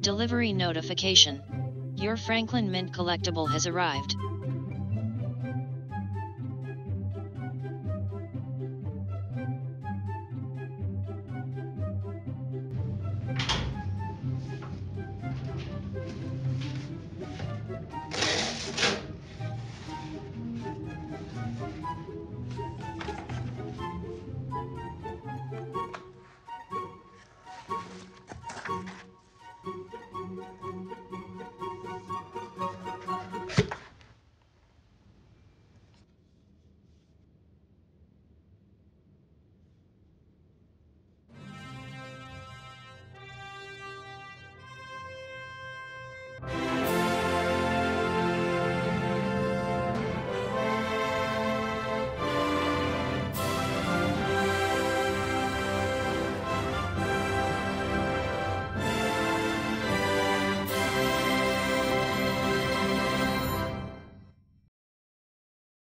Delivery notification. Your Franklin Mint collectible has arrived.